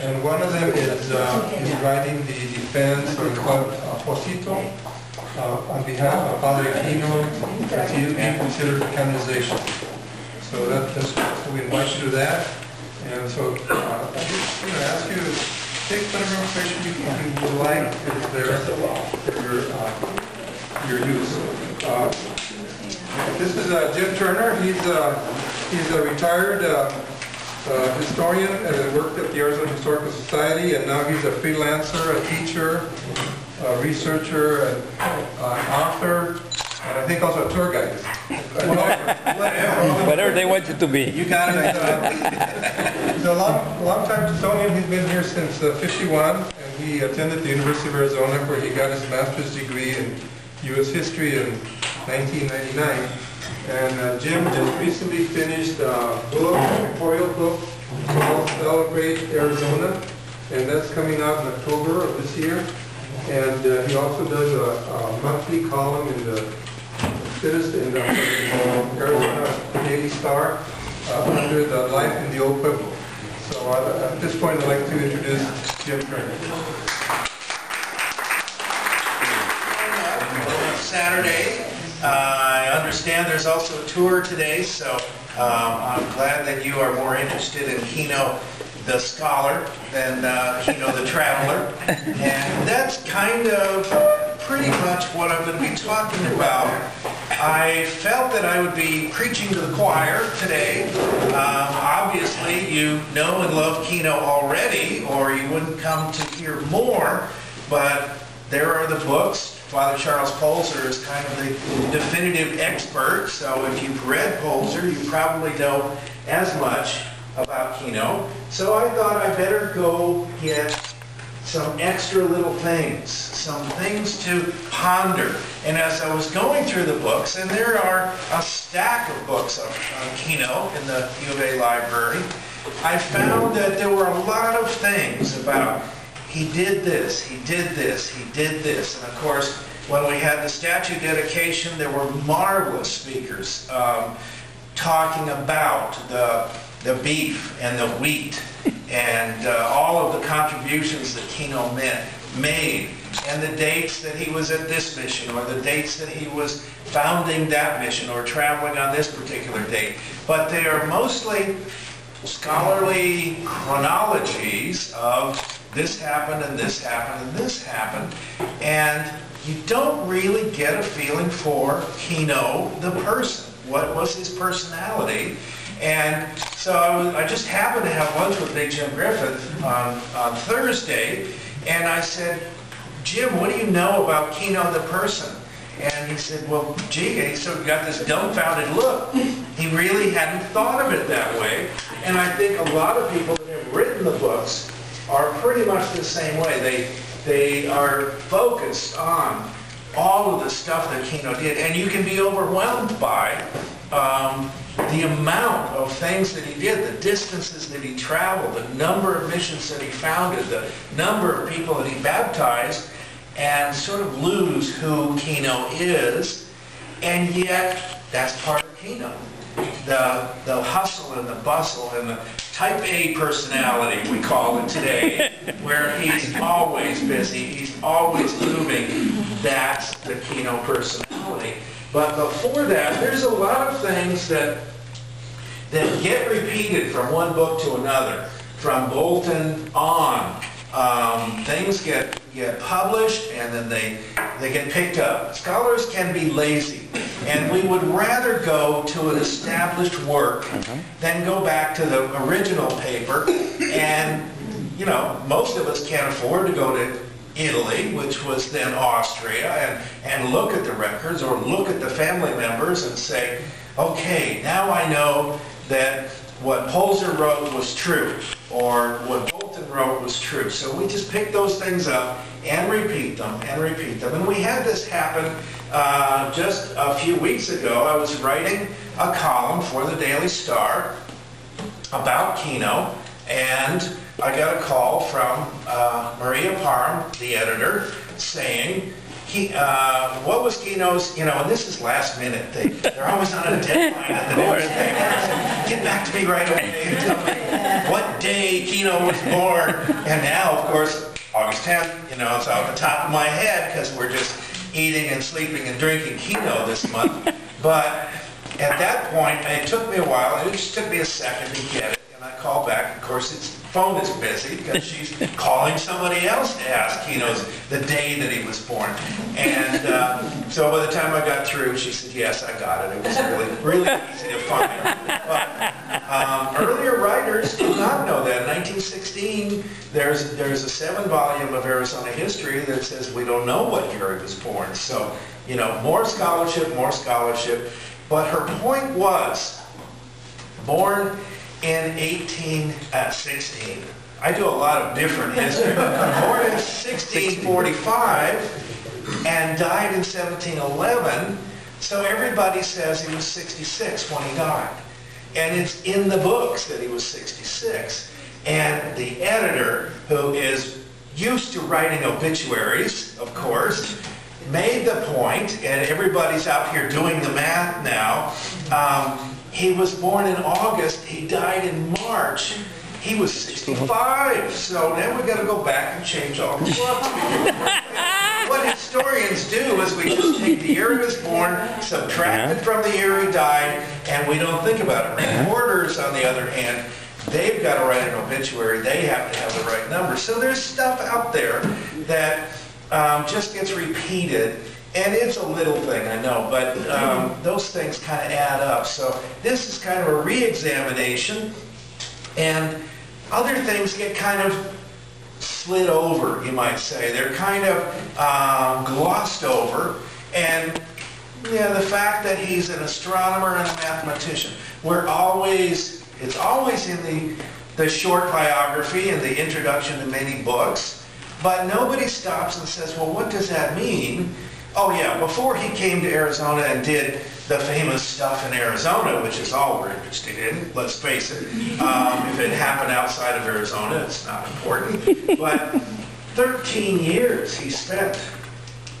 And one of them is, uh, is writing the defense or called Positio uh, on behalf of Father Aquino, as he is being considered for canonization. So that, that's, we invite you to that. And so, uh, I just, you know, ask you to take whatever information you you would like, it's there for your, uh, your use. Uh, This is uh, Jim Turner, he's, uh, he's a retired uh, uh, historian, and worked at the Arizona Historical Society, and now he's a freelancer, a teacher, a researcher, an uh, author, and I think also a tour guide. Whatever they want you to be. You got it. He's a long, long time Tucsonan. He's been here since uh, 51, and he attended the University of Arizona where he got his master's degree in U.S. history in 1999. And uh, Jim just recently finished a book, a pictorial book called Celebrate Arizona, and that's coming out in October of this year. And uh, he also does a, a monthly column in the Citizen, in the uh, Arizona Daily Star, uh, under the Life in the Old Pueblo. So uh, at this point, I'd like to introduce Jim Turner. Saturday. Uh, understand there's also a tour today, so um, I'm glad that you are more interested in Kino the scholar than uh, Kino the traveler. And that's kind of pretty much what I'm going to be talking about. I felt that I would be preaching to the choir today. Um, obviously, you know and love Kino already, or you wouldn't come to hear more, but there are the books. Father Charles Polzer is kind of the definitive expert, so if you've read Polzer, you probably know as much about Kino. So I thought I better go get some extra little things, some things to ponder. And as I was going through the books, and there are a stack of books on, on Kino in the U of A library, I found that there were a lot of things about he did this, he did this, he did this. And of course, when we had the statue dedication, there were marvelous speakers um, talking about the, the beef and the wheat and uh, all of the contributions that Kino made and the dates that he was at this mission or the dates that he was founding that mission or traveling on this particular date. But they are mostly scholarly chronologies of this happened and this happened and this happened. And you don't really get a feeling for Kino, the person. What was his personality? And so I, was, I just happened to have lunch with Big Jim Griffith on, on Thursday, and I said, Jim, what do you know about Kino, the person? And he said, well, gee, he sort of got this dumbfounded look. He really hadn't thought of it that way. And I think a lot of people that have written the books are pretty much the same way. They, they are focused on all of the stuff that Kino did. And you can be overwhelmed by um, the amount of things that he did, the distances that he traveled, the number of missions that he founded, the number of people that he baptized, and sort of lose who Kino is. And yet, that's part of Kino. The, the hustle and the bustle and the type A personality, we call it today, where he's always busy, he's always moving. That's the Kino personality. But before that, there's a lot of things that, that get repeated from one book to another, from Bolton on. Um, things get, get published and then they, they get picked up. Scholars can be lazy, and we would rather go to an established work than go back to the original paper. And, you know, most of us can't afford to go to Italy, which was then Austria, and, and look at the records or look at the family members and say, okay, now I know that what Polzer wrote was true, or what wrote was true. So we just pick those things up and repeat them and repeat them. And we had this happen uh, just a few weeks ago. I was writing a column for the Daily Star about Kino, and I got a call from uh, Maria Parm, the editor, saying, he, uh, what was Kino's, you know, and this is last minute. They, they're always on a deadline at the newspaper. Get back to me right away and tell me what day Kino was born. And now, of course, August 10th, you know, it's off the top of my head because we're just eating and sleeping and drinking Kino this month. But at that point, it took me a while, it just took me a second to get it. And I called back, of course, his phone is busy because she's calling somebody else to ask Kino's the day that he was born. And uh, so by the time I got through, she said, yes, I got it. It was really, really easy to find. But um, earlier writers did not know that. In 1916, there's, there's a seven volume of Arizona history that says we don't know what year he was born. So, you know, more scholarship, more scholarship. But her point was, born in 1816. I do a lot of different history. Born in 1645 and died in 1711. So everybody says he was 66 when he died. And it's in the books that he was 66. And the editor, who is used to writing obituaries, of course, made the point, and everybody's out here doing the math now, um, he was born in August, he died in March. He was 65, so now we've got to go back and change all the books. what historians do is we just take the year he was born, subtract it from the year he died, and we don't think about it. Reporters, on the other hand, they've got to write an obituary. They have to have the right number. So there's stuff out there that um, just gets repeated. And it's a little thing, I know, but um, those things kind of add up. So this is kind of a re-examination, and other things get kind of slid over, you might say. They're kind of um, glossed over. And yeah, the fact that he's an astronomer and a mathematician, we're always, it's always in the, the short biography and the introduction to many books. But nobody stops and says, well, what does that mean? Oh yeah, before he came to Arizona and did the famous stuff in Arizona, which is all we're interested in, let's face it. Um, if it happened outside of Arizona, it's not important. But 13 years he spent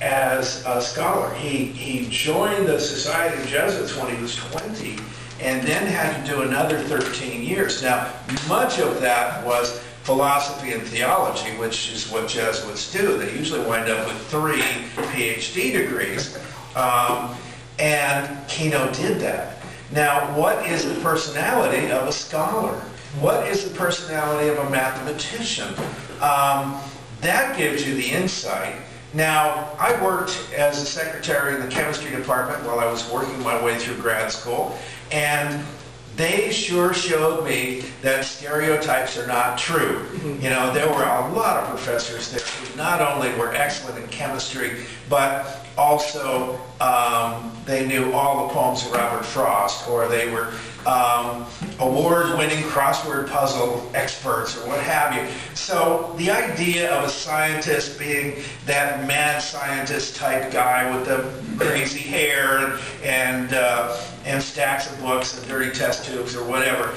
as a scholar. He, he joined the Society of Jesuits when he was 20 and then had to do another 13 years. Now, much of that was philosophy and theology, which is what Jesuits do. They usually wind up with three PhD degrees. Um, and Kino did that. Now, what is the personality of a scholar? What is the personality of a mathematician? Um, that gives you the insight. Now, I worked as a secretary in the chemistry department while I was working my way through grad school, and they sure showed me that stereotypes are not true. Mm-hmm. You know, there were a lot of professors there who not only were excellent in chemistry, but also um, they knew all the poems of Robert Frost, or they were um, award-winning crossword puzzle experts, or what have you. So the idea of a scientist being that mad scientist type guy with the crazy hair and, uh, and stacks of books and dirty test tubes or whatever,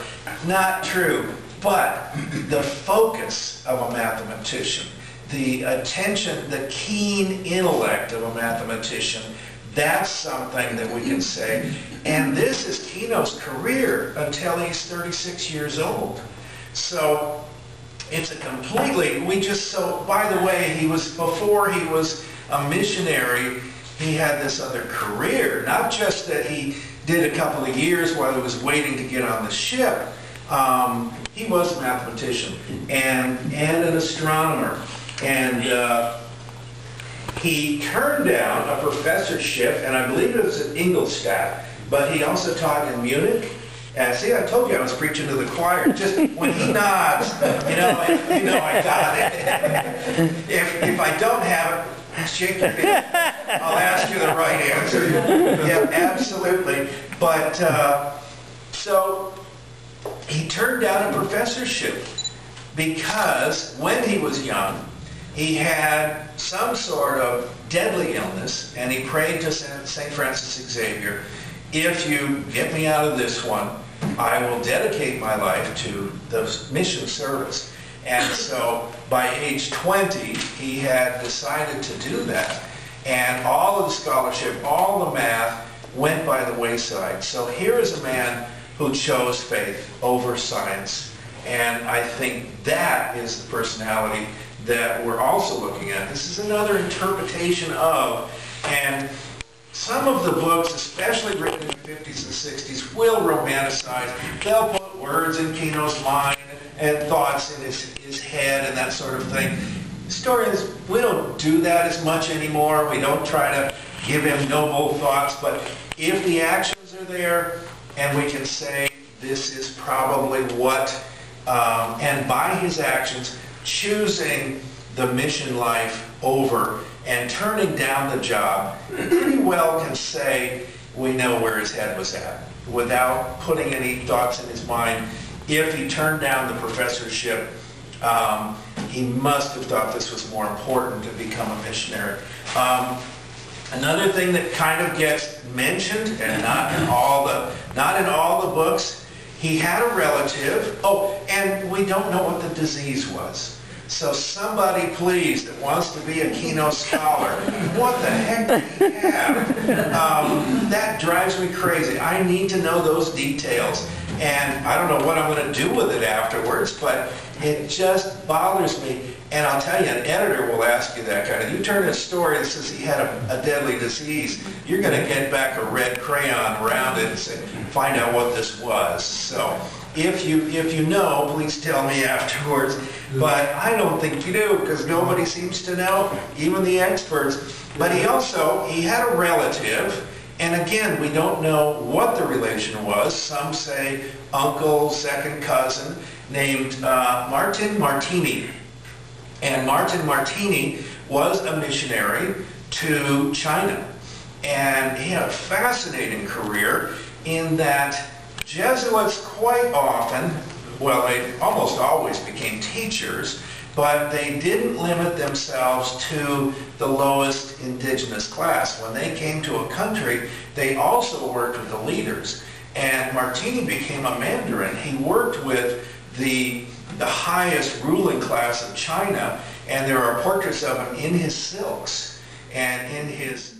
not true. But the focus of a mathematician the attention, the keen intellect of a mathematician, that's something that we can say. And this is Kino's career until he's 36 years old. So it's a completely, we just, so by the way, he was, before he was a missionary, he had this other career. Not just that he did a couple of years while he was waiting to get on the ship. Um, he was a mathematician and, and an astronomer. And uh, he turned down a professorship, and I believe it was at Ingolstadt, but he also taught in Munich. And see, I told you I was preaching to the choir. Just when he nods, you know, you know, I got it. if, if I don't have it, shake your head. I'll ask you the right answer. Yeah, absolutely. But uh, so he turned down a professorship because when he was young, he had some sort of deadly illness, and he prayed to St. Francis Xavier, if you get me out of this one, I will dedicate my life to the mission service. And so by age 20, he had decided to do that. And all of the scholarship, all the math went by the wayside. So here is a man who chose faith over science And I think that is the personality that we're also looking at. This is another interpretation of, and some of the books, especially written in the 50s and 60s, will romanticize. They'll put words in Kino's mind and thoughts in his, his head and that sort of thing. Historians, we don't do that as much anymore. We don't try to give him noble thoughts, but if the actions are there and we can say this is probably what, um, and by his actions, choosing the mission life over and turning down the job, pretty well can say we know where his head was at without putting any thoughts in his mind. If he turned down the professorship, um, he must have thought this was more important to become a missionary. Um, another thing that kind of gets mentioned, and not in all the not in all the books, he had a relative. Oh, and we don't know what the disease was. So somebody, please, that wants to be a Kino scholar, what the heck did he have? Um, that drives me crazy. I need to know those details. And I don't know what I'm going to do with it afterwards, but it just bothers me. And I'll tell you, an editor will ask you that kind of, you turn a story that says he had a, a deadly disease, you're going to get back a red crayon around it and say, find out what this was. So if you, if you know, please tell me afterwards. But I don't think you do because nobody seems to know, even the experts. But he also, he had a relative, and again, we don't know what the relation was. Some say uncle, second cousin, named uh, Martin Martini. And Martin Martini was a missionary to China. And he had a fascinating career in that Jesuits quite often, well, they almost always became teachers, but they didn't limit themselves to the lowest indigenous class. When they came to a country, they also worked with the leaders. And Martini became a Mandarin. He worked with the, the highest ruling class of China, and there are portraits of him in his silks and in his